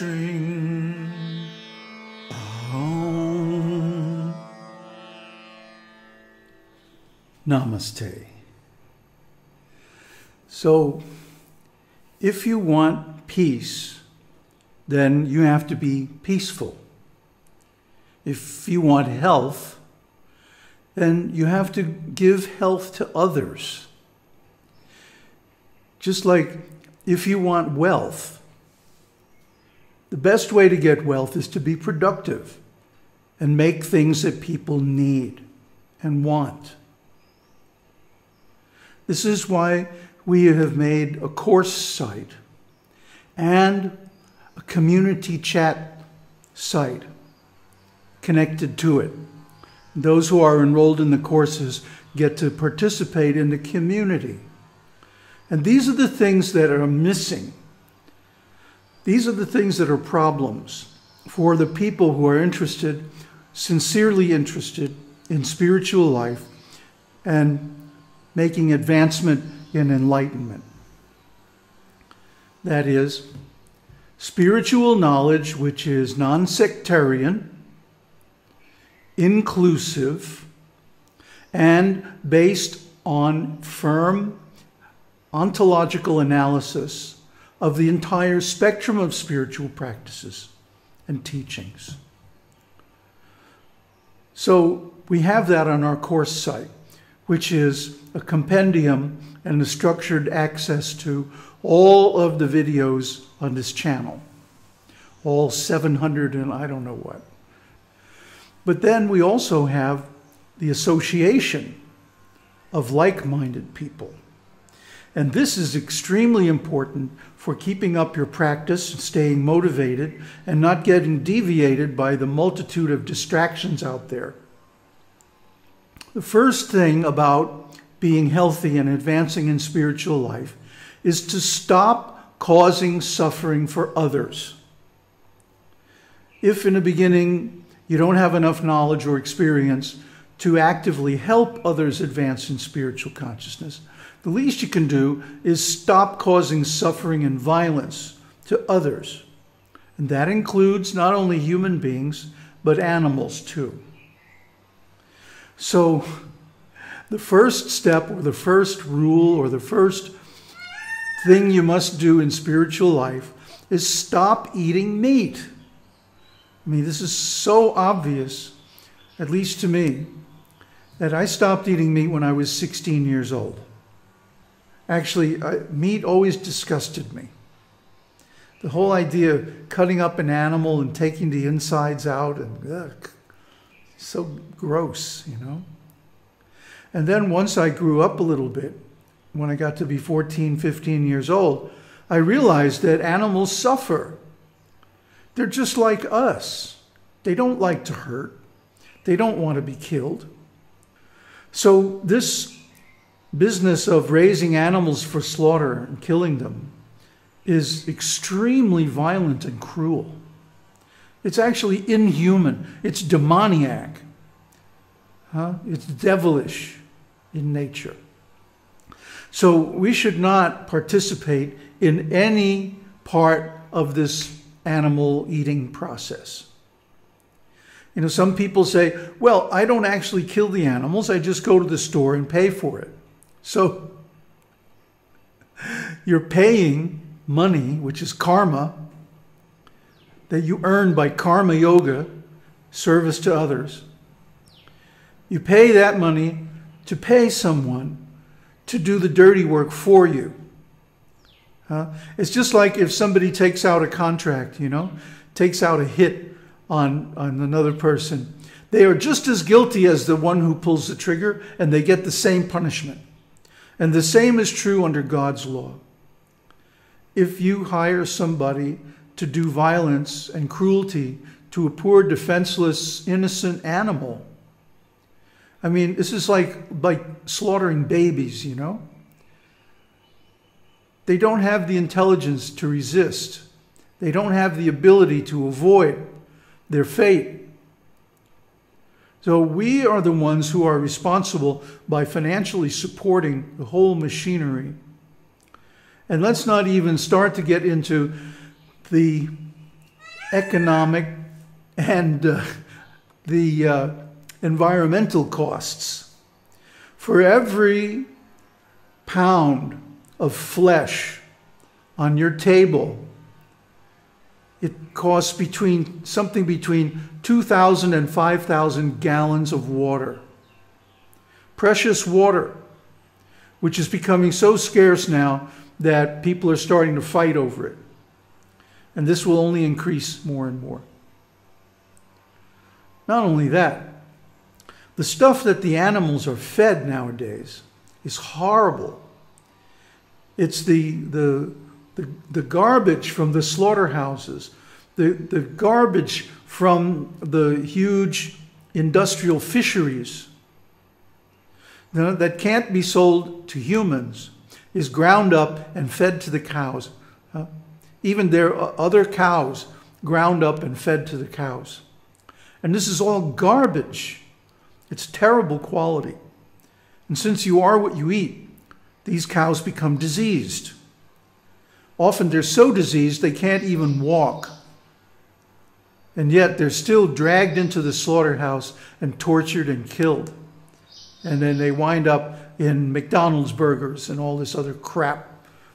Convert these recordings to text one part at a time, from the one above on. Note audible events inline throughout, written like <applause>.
ring. Namaste. So, if you want peace, then you have to be peaceful. If you want health, then you have to give health to others. Just like if you want wealth, the best way to get wealth is to be productive and make things that people need and want. This is why we have made a course site and a community chat site connected to it. Those who are enrolled in the courses get to participate in the community. And these are the things that are missing. These are the things that are problems for the people who are interested, sincerely interested in spiritual life and making advancement in enlightenment. That is, spiritual knowledge which is non sectarian, inclusive, and based on firm ontological analysis of the entire spectrum of spiritual practices and teachings. So we have that on our course site, which is a compendium and a structured access to all of the videos on this channel, all 700 and I don't know what. But then we also have the association of like minded people. And this is extremely important for keeping up your practice, staying motivated, and not getting deviated by the multitude of distractions out there. The first thing about being healthy and advancing in spiritual life is to stop causing suffering for others. If in the beginning you don't have enough knowledge or experience to actively help others advance in spiritual consciousness, the least you can do is stop causing suffering and violence to others. And that includes not only human beings, but animals too. So, the first step, or the first rule, or the first thing you must do in spiritual life is stop eating meat. I mean, this is so obvious, at least to me, that I stopped eating meat when I was 16 years old. Actually, I, meat always disgusted me. The whole idea of cutting up an animal and taking the insides out and ugh, so gross, you know. And then once I grew up a little bit, when I got to be 14, 15 years old, I realized that animals suffer. They're just like us. They don't like to hurt. They don't want to be killed. So this business of raising animals for slaughter and killing them is extremely violent and cruel. It's actually inhuman. It's demoniac. Huh? It's devilish in nature. So we should not participate in any part of this animal eating process. You know, some people say, well, I don't actually kill the animals, I just go to the store and pay for it. So you're paying money, which is karma, that you earn by karma yoga, service to others. You pay that money to pay someone to do the dirty work for you. Uh, it's just like if somebody takes out a contract, you know, takes out a hit on, on another person. They are just as guilty as the one who pulls the trigger, and they get the same punishment. And the same is true under God's law. If you hire somebody to do violence and cruelty to a poor, defenseless, innocent animal, I mean, this is like, like slaughtering babies, you know? they don't have the intelligence to resist. They don't have the ability to avoid their fate. So we are the ones who are responsible by financially supporting the whole machinery. And let's not even start to get into the economic and uh, the uh, environmental costs. For every pound of flesh on your table, it costs between something between 2,000 and 5,000 gallons of water. Precious water, which is becoming so scarce now that people are starting to fight over it. And this will only increase more and more. Not only that, the stuff that the animals are fed nowadays is horrible. It's the, the, the, the garbage from the slaughterhouses, the, the garbage from the huge industrial fisheries that can't be sold to humans is ground up and fed to the cows. Even there are uh, other cows ground up and fed to the cows. And this is all garbage. It's terrible quality. And since you are what you eat, these cows become diseased. Often they're so diseased they can't even walk. And yet they're still dragged into the slaughterhouse and tortured and killed. And then they wind up in McDonald's burgers and all this other crap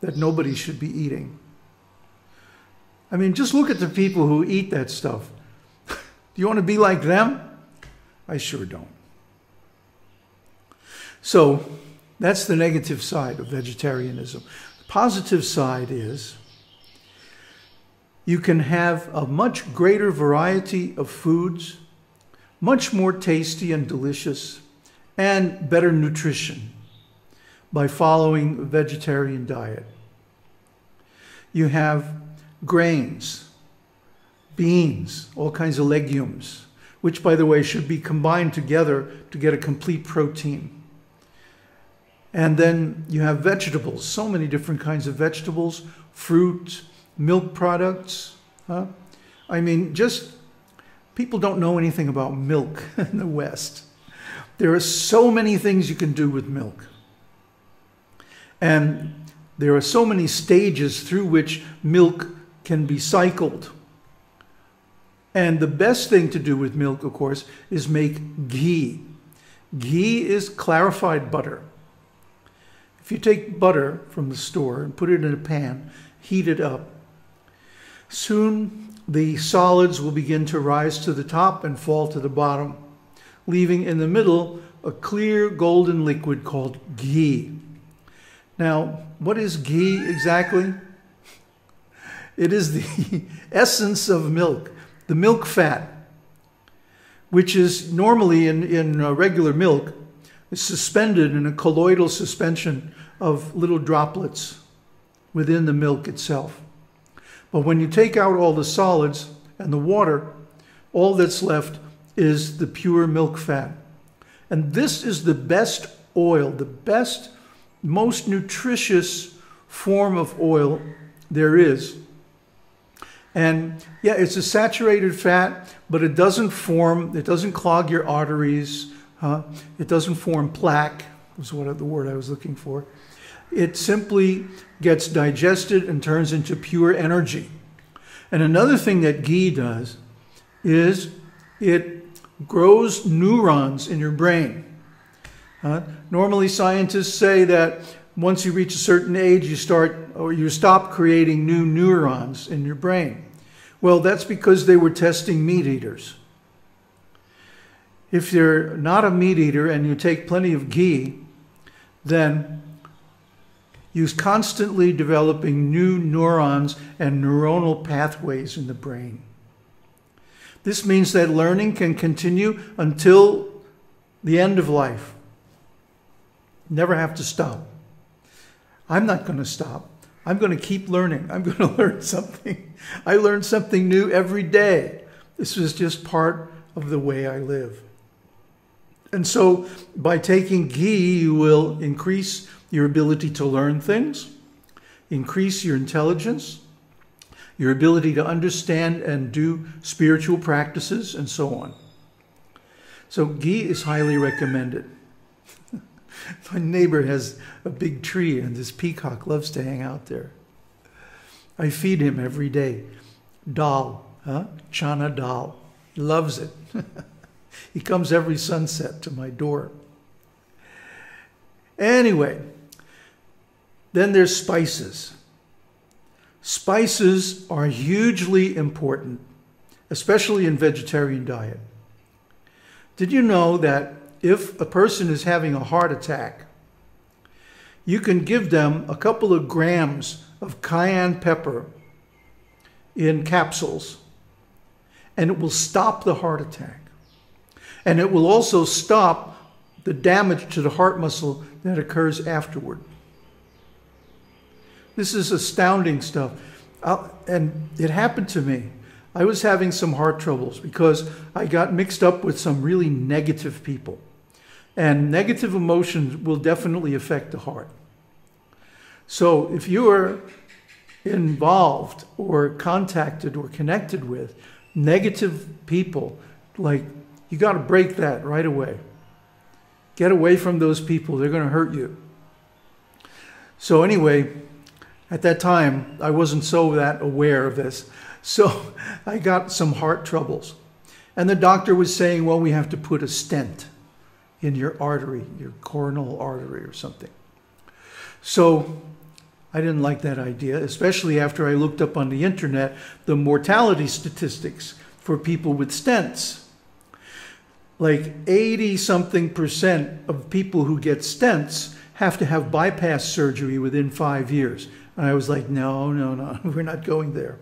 that nobody should be eating. I mean, just look at the people who eat that stuff. <laughs> Do you want to be like them? I sure don't. So that's the negative side of vegetarianism. Positive side is you can have a much greater variety of foods, much more tasty and delicious, and better nutrition by following a vegetarian diet. You have grains, beans, all kinds of legumes, which, by the way, should be combined together to get a complete protein. And then you have vegetables, so many different kinds of vegetables, fruit, milk products. Huh? I mean, just people don't know anything about milk <laughs> in the West. There are so many things you can do with milk. And there are so many stages through which milk can be cycled. And the best thing to do with milk, of course, is make ghee. Ghee is clarified butter. If you take butter from the store and put it in a pan, heat it up, soon the solids will begin to rise to the top and fall to the bottom, leaving in the middle a clear golden liquid called ghee. Now, what is ghee exactly? It is the <laughs> essence of milk, the milk fat, which is normally in, in uh, regular milk, is suspended in a colloidal suspension of little droplets within the milk itself. But when you take out all the solids and the water, all that's left is the pure milk fat. And this is the best oil, the best, most nutritious form of oil there is. And yeah, it's a saturated fat, but it doesn't form, it doesn't clog your arteries. Huh? It doesn't form plaque, was what the word I was looking for. It simply gets digested and turns into pure energy. And another thing that ghee does is it grows neurons in your brain. Uh, normally, scientists say that once you reach a certain age, you start or you stop creating new neurons in your brain. Well, that's because they were testing meat eaters. If you're not a meat eater and you take plenty of ghee, then you're constantly developing new neurons and neuronal pathways in the brain. This means that learning can continue until the end of life. Never have to stop. I'm not going to stop. I'm going to keep learning. I'm going <laughs> to learn something. I learn something new every day. This is just part of the way I live. And so by taking ghee, you will increase your ability to learn things. increase your intelligence, your ability to understand and do spiritual practices, and so on. So, ghee is highly recommended. <laughs> My neighbor has a big tree, and this peacock loves to hang out there. I feed him every day. Dal, huh? chana dal. He loves it. <laughs> he comes every sunset to my door. Anyway, then there's spices. Spices are hugely important, especially in vegetarian diet. Did you know that if a person is having a heart attack, you can give them a couple of grams of cayenne pepper in capsules, and it will stop the heart attack. And it will also stop the damage to the heart muscle that occurs afterward. This is astounding stuff. I'll, and it happened to me. I was having some heart troubles because I got mixed up with some really negative people. And negative emotions will definitely affect the heart. So if you are involved or contacted or connected with negative people, like you got to break that right away. Get away from those people, they're going to hurt you. So, anyway, at that time, I wasn't so that aware of this. So, <laughs> I got some heart troubles. And the doctor was saying, well, we have to put a stent in your artery, your coronal artery or something. So I didn't like that idea, especially after I looked up on the internet the mortality statistics for people with stents. Like 80 something percent of people who get stents have to have bypass surgery within five years. And I was like, no, no, no, <laughs> we're not going there.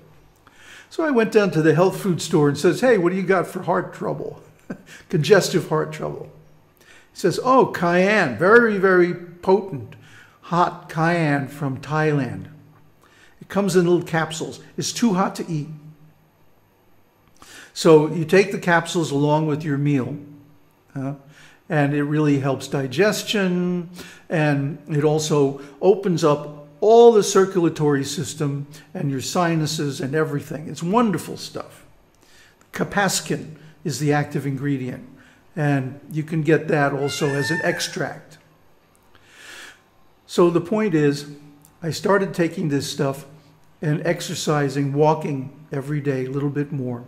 So I went down to the health food store and says, hey, what do you got for heart trouble? <laughs> Congestive heart trouble. He says, oh, cayenne, very, very potent, hot cayenne from Thailand. It comes in little capsules. It's too hot to eat. So you take the capsules along with your meal, uh, and it really helps digestion, and it also opens up all the circulatory system and your sinuses and everything. It's wonderful stuff. Capsaicin is the active ingredient. And you can get that also as an extract. So the point is, I started taking this stuff and exercising, walking every day a little bit more.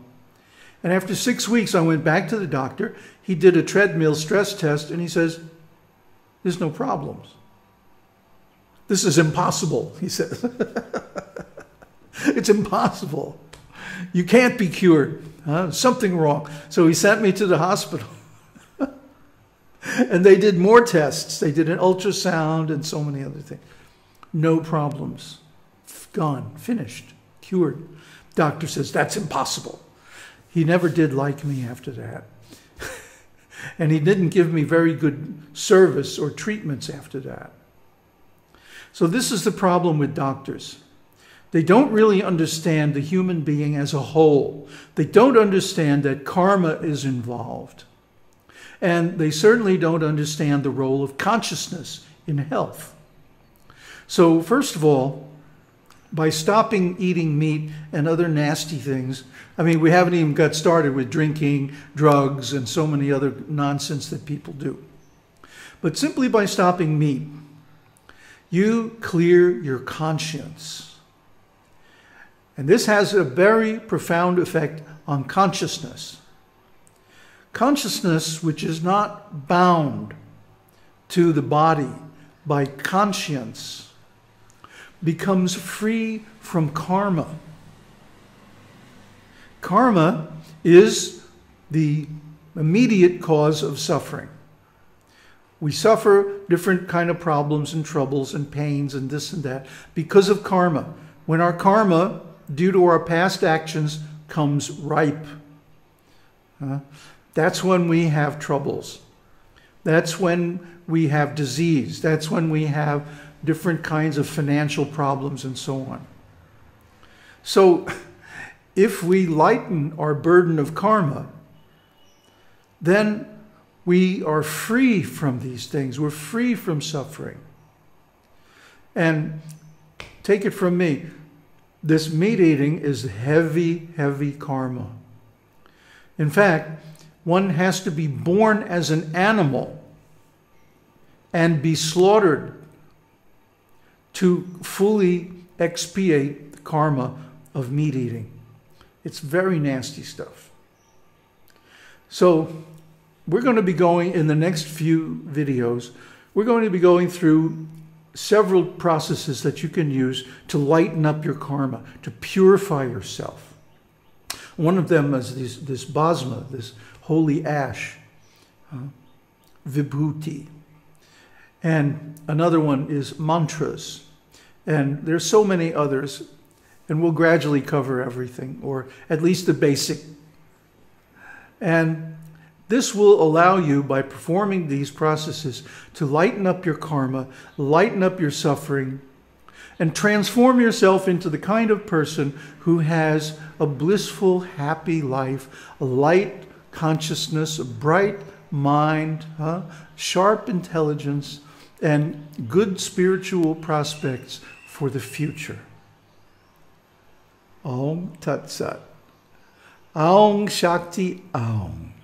And after six weeks, I went back to the doctor. He did a treadmill stress test and he says, There's no problems. This is impossible, he says. <laughs> it's impossible. You can't be cured. Huh? Something wrong. So he sent me to the hospital. <laughs> and they did more tests. They did an ultrasound and so many other things. No problems. Gone, finished, cured. Doctor says, that's impossible. He never did like me after that. <laughs> and he didn't give me very good service or treatments after that. So, this is the problem with doctors. They don't really understand the human being as a whole. They don't understand that karma is involved. And they certainly don't understand the role of consciousness in health. So, first of all, by stopping eating meat and other nasty things, I mean, we haven't even got started with drinking, drugs, and so many other nonsense that people do. But simply by stopping meat, you clear your conscience. And this has a very profound effect on consciousness. Consciousness, which is not bound to the body by conscience, becomes free from karma. Karma is the immediate cause of suffering. We suffer different kind of problems and troubles and pains and this and that because of karma. When our karma, due to our past actions, comes ripe. Uh, that's when we have troubles. That's when we have disease. That's when we have different kinds of financial problems and so on. So, <laughs> if we lighten our burden of karma, then we are free from these things. We're free from suffering. And take it from me, this meat eating is heavy, heavy karma. In fact, one has to be born as an animal and be slaughtered to fully expiate the karma of meat eating. It's very nasty stuff. So, we're going to be going in the next few videos, we're going to be going through several processes that you can use to lighten up your karma, to purify yourself. One of them is this, this bhasma, this holy ash, uh, vibhuti. And another one is mantras. And there's so many others, and we'll gradually cover everything, or at least the basic. And this will allow you, by performing these processes, to lighten up your karma, lighten up your suffering, and transform yourself into the kind of person who has a blissful, happy life, a light consciousness, a bright mind, huh? sharp intelligence, and good spiritual prospects for the future. Om Tat Sat. Aung Shakti Aung.